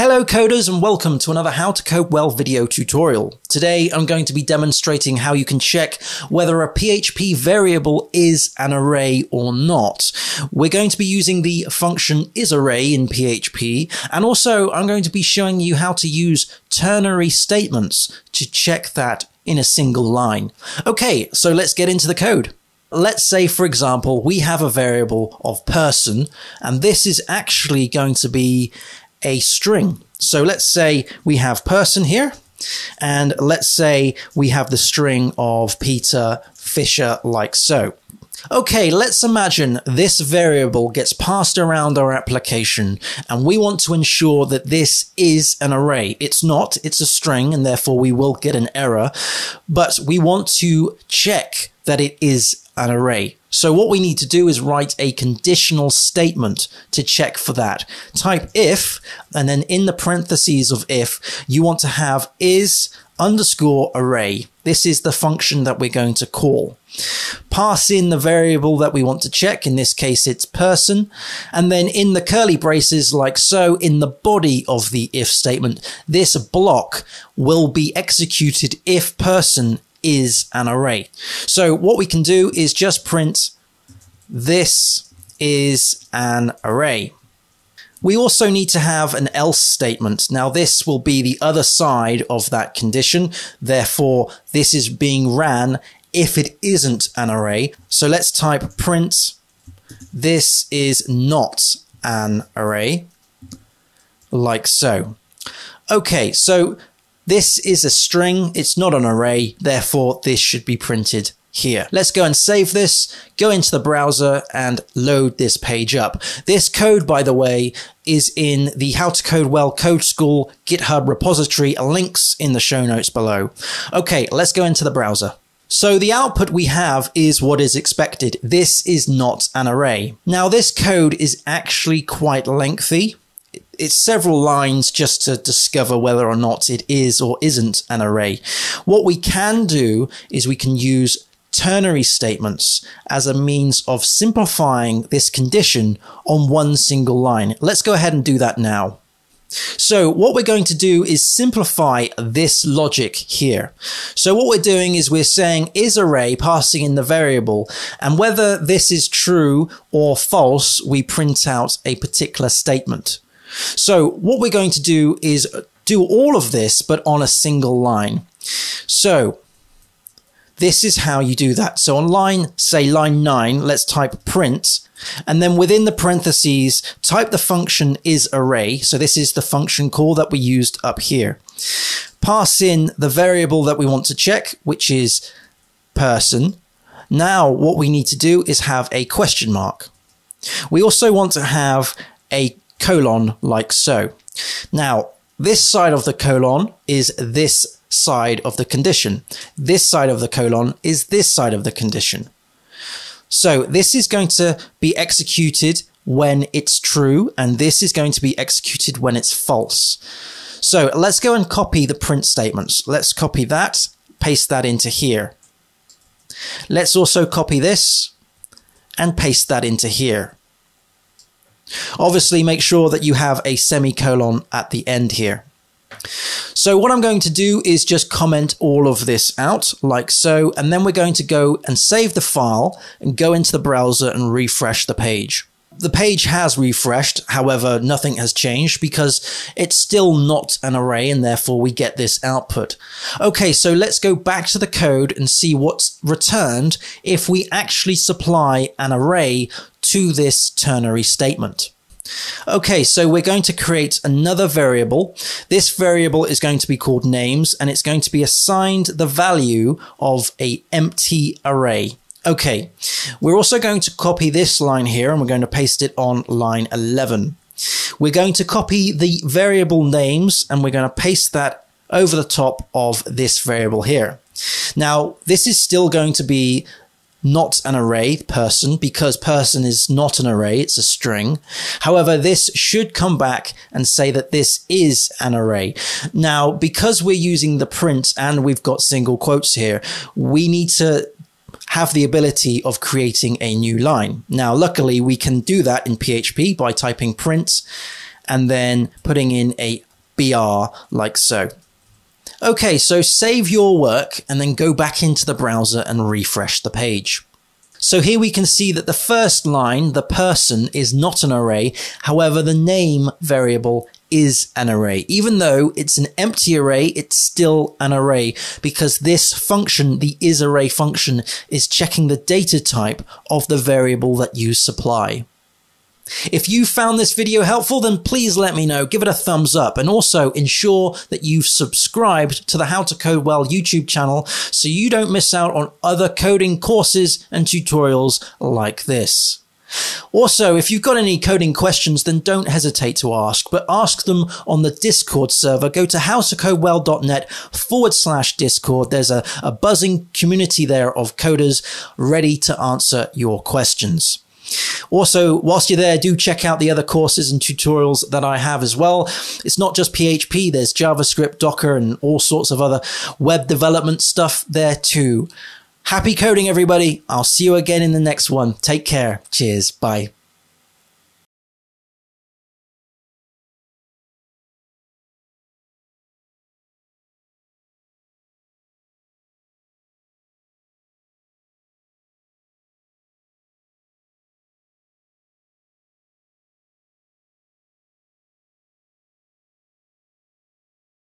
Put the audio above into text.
Hello coders and welcome to another How to Code Well video tutorial. Today I'm going to be demonstrating how you can check whether a PHP variable is an array or not. We're going to be using the function isArray in PHP and also I'm going to be showing you how to use ternary statements to check that in a single line. Okay, so let's get into the code. Let's say, for example, we have a variable of person, and this is actually going to be a string. So let's say we have person here, and let's say we have the string of Peter Fisher like so. Okay, let's imagine this variable gets passed around our application and we want to ensure that this is an array. It's not, it's a string and therefore we will get an error, but we want to check that it is an array. So what we need to do is write a conditional statement to check for that. Type if, and then in the parentheses of if, you want to have is underscore array. This is the function that we're going to call. Pass in the variable that we want to check. In this case, it's person. And then in the curly braces, like so, in the body of the if statement, this block will be executed if person is an array. So what we can do is just print this is an array. We also need to have an else statement. Now this will be the other side of that condition. Therefore, this is being ran if it isn't an array. So let's type print this is not an array like so. Okay, so this is a string, it's not an array, therefore this should be printed here. Let's go and save this, go into the browser and load this page up. This code, by the way, is in the How to Code Well Code School GitHub repository, links in the show notes below. Okay, let's go into the browser. So the output we have is what is expected. This is not an array. Now this code is actually quite lengthy it's several lines just to discover whether or not it is or isn't an array. What we can do is we can use ternary statements as a means of simplifying this condition on one single line. Let's go ahead and do that now. So what we're going to do is simplify this logic here. So what we're doing is we're saying is array passing in the variable and whether this is true or false, we print out a particular statement. So what we're going to do is do all of this, but on a single line. So this is how you do that. So on line, say line nine, let's type print, and then within the parentheses, type the function is array. So this is the function call that we used up here. Pass in the variable that we want to check, which is person. Now what we need to do is have a question mark. We also want to have a colon like so. Now, this side of the colon is this side of the condition. This side of the colon is this side of the condition. So this is going to be executed when it's true, and this is going to be executed when it's false. So let's go and copy the print statements. Let's copy that, paste that into here. Let's also copy this and paste that into here. Obviously, make sure that you have a semicolon at the end here. So what I'm going to do is just comment all of this out like so, and then we're going to go and save the file and go into the browser and refresh the page. The page has refreshed, however, nothing has changed because it's still not an array and therefore we get this output. Okay, so let's go back to the code and see what's returned if we actually supply an array to this ternary statement. Okay, so we're going to create another variable. This variable is going to be called names and it's going to be assigned the value of a empty array. Okay, we're also going to copy this line here and we're going to paste it on line 11. We're going to copy the variable names and we're going to paste that over the top of this variable here. Now, this is still going to be not an array person because person is not an array, it's a string. However, this should come back and say that this is an array. Now, because we're using the print and we've got single quotes here, we need to have the ability of creating a new line. Now, luckily we can do that in PHP by typing print and then putting in a BR like so. Okay, so save your work and then go back into the browser and refresh the page. So here we can see that the first line, the person, is not an array. However, the name variable is an array. Even though it's an empty array, it's still an array because this function, the isArray function, is checking the data type of the variable that you supply. If you found this video helpful, then please let me know. Give it a thumbs up and also ensure that you've subscribed to the How to Code Well YouTube channel so you don't miss out on other coding courses and tutorials like this. Also, if you've got any coding questions, then don't hesitate to ask, but ask them on the Discord server. Go to howtocodewell.net forward slash Discord. There's a, a buzzing community there of coders ready to answer your questions. Also, whilst you're there, do check out the other courses and tutorials that I have as well. It's not just PHP, there's JavaScript, Docker, and all sorts of other web development stuff there too. Happy coding, everybody. I'll see you again in the next one. Take care. Cheers. Bye.